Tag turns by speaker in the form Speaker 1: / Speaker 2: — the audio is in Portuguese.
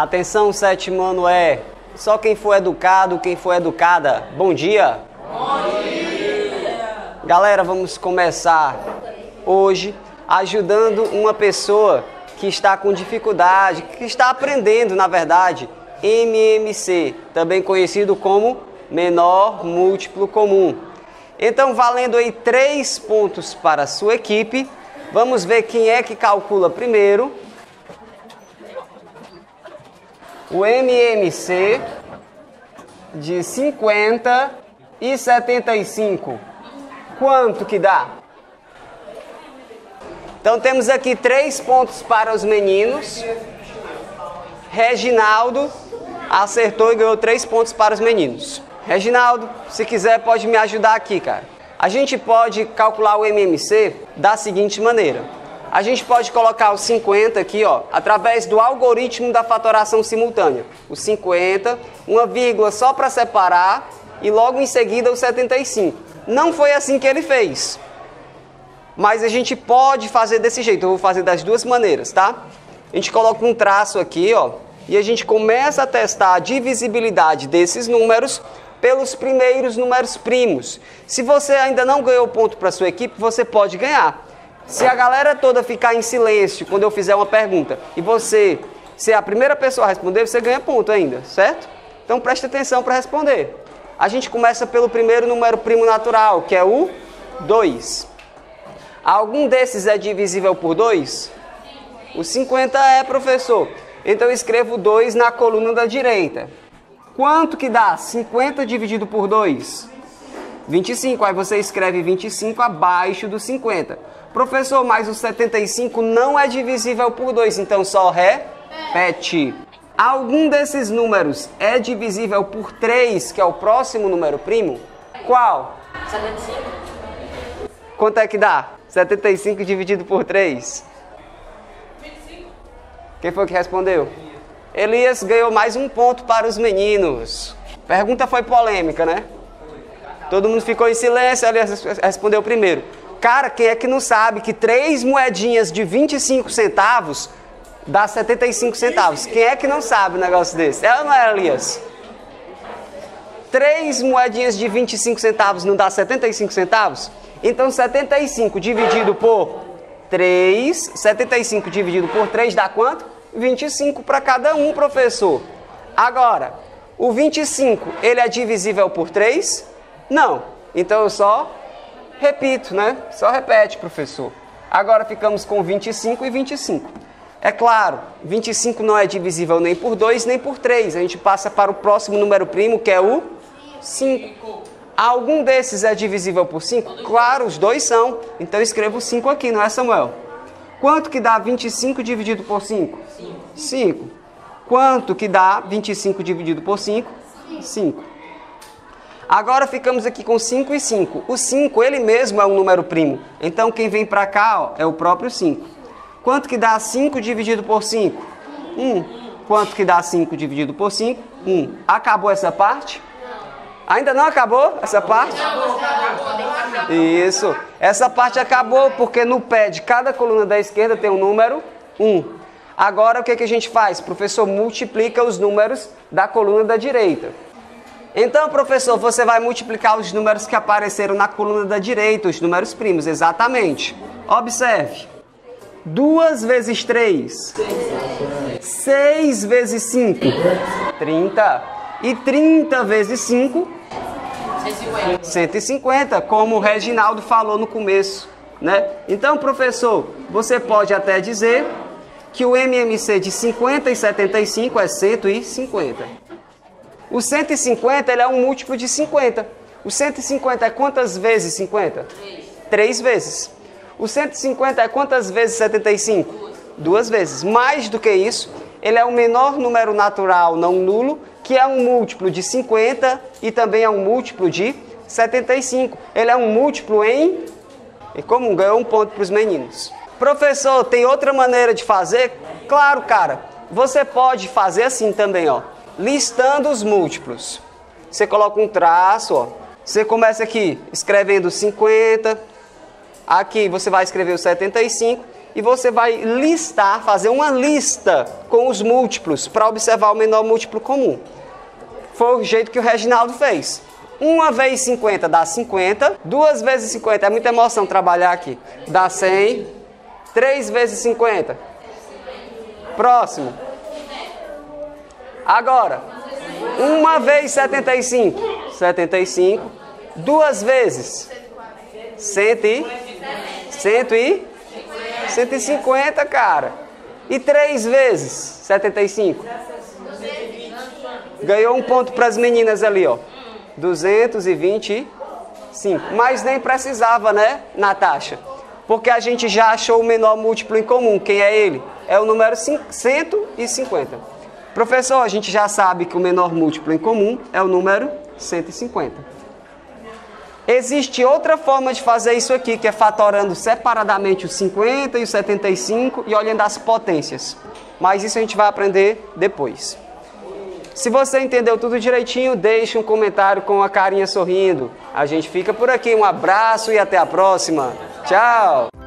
Speaker 1: Atenção, sétimo ano é só quem for educado, quem for educada. Bom dia. Bom dia. Galera, vamos começar hoje ajudando uma pessoa que está com dificuldade, que está aprendendo, na verdade, MMC, também conhecido como menor múltiplo comum. Então, valendo aí três pontos para a sua equipe, vamos ver quem é que calcula primeiro. O MMC de 50 e 75. Quanto que dá? Então temos aqui três pontos para os meninos. Reginaldo acertou e ganhou três pontos para os meninos. Reginaldo, se quiser, pode me ajudar aqui, cara. A gente pode calcular o MMC da seguinte maneira. A gente pode colocar o 50 aqui, ó, através do algoritmo da fatoração simultânea. O 50, uma vírgula só para separar e logo em seguida o 75. Não foi assim que ele fez. Mas a gente pode fazer desse jeito. Eu vou fazer das duas maneiras, tá? A gente coloca um traço aqui, ó, e a gente começa a testar a divisibilidade desses números pelos primeiros números primos. Se você ainda não ganhou ponto para sua equipe, você pode ganhar. Se a galera toda ficar em silêncio quando eu fizer uma pergunta e você ser a primeira pessoa a responder, você ganha ponto ainda, certo? Então preste atenção para responder. A gente começa pelo primeiro número primo natural, que é o 2. Algum desses é divisível por 2? O 50 é, professor. Então eu escrevo 2 na coluna da direita. Quanto que dá 50 dividido por 2? 25. Aí você escreve 25 abaixo do 50. Professor, mas o 75 não é divisível por 2, então só repete. Algum desses números é divisível por 3, que é o próximo número primo? Qual? 75. Quanto é que dá? 75 dividido por 3? 25. Quem foi que respondeu? Elias ganhou mais um ponto para os meninos. Pergunta foi polêmica, né? Todo mundo ficou em silêncio, Elias respondeu primeiro. Cara, quem é que não sabe que três moedinhas de 25 centavos dá 75 centavos? Quem é que não sabe um negócio desse? É ou não é, Elias? Três moedinhas de 25 centavos não dá 75 centavos? Então 75 dividido por 3, 75 dividido por 3 dá quanto? 25 para cada um, professor. Agora, o 25, ele é divisível por 3? Não. Então eu só repito, né? Só repete, professor. Agora ficamos com 25 e 25. É claro, 25 não é divisível nem por 2 nem por 3. A gente passa para o próximo número primo, que é o 5. Algum desses é divisível por 5? Claro, os dois são. Então eu escrevo 5 aqui, não é, Samuel? Quanto que dá 25 dividido por 5? 5. Quanto que dá 25 dividido por 5? 5. Agora ficamos aqui com 5 e 5. O 5, ele mesmo é um número primo. Então quem vem para cá ó, é o próprio 5. Quanto que dá 5 dividido por 5? 1. Quanto que dá 5 dividido por 5? 1. Acabou essa parte? Ainda não acabou essa parte? Isso. Essa parte acabou porque no pé de cada coluna da esquerda tem um número 1. Agora o que, que a gente faz? Professor multiplica os números da coluna da direita. Então, professor, você vai multiplicar os números que apareceram na coluna da direita, os números primos, exatamente. Observe. 2 vezes 3. 6 vezes 5. 30. E 30 vezes 5. 150. 150, como o Reginaldo falou no começo. Né? Então, professor, você pode até dizer que o MMC de 50 e 75 é 150. O 150 ele é um múltiplo de 50. O 150 é quantas vezes 50? Três. Três vezes. O 150 é quantas vezes 75? Duas. Duas vezes. Mais do que isso, ele é o menor número natural não nulo, que é um múltiplo de 50 e também é um múltiplo de 75. Ele é um múltiplo em. E como ganhou um ponto para os meninos. Professor, tem outra maneira de fazer? Claro, cara. Você pode fazer assim também, ó listando os múltiplos. Você coloca um traço, ó. Você começa aqui escrevendo 50. Aqui você vai escrever o 75 e você vai listar, fazer uma lista com os múltiplos para observar o menor múltiplo comum. Foi o jeito que o Reginaldo fez. Uma vez 50 dá 50, duas vezes 50, é muita emoção trabalhar aqui, dá 100, três vezes 50. Próximo. Agora, uma vez 75, 75, duas vezes 100 e, 100 e 150, cara. E três vezes 75. Ganhou um ponto para as meninas ali, ó. 225. Mas nem precisava, né, Natasha? Porque a gente já achou o menor múltiplo em comum. Quem é ele? É o número 150. Professor, a gente já sabe que o menor múltiplo em comum é o número 150. Existe outra forma de fazer isso aqui, que é fatorando separadamente os 50 e os 75 e olhando as potências. Mas isso a gente vai aprender depois. Se você entendeu tudo direitinho, deixe um comentário com a carinha sorrindo. A gente fica por aqui. Um abraço e até a próxima. Tchau!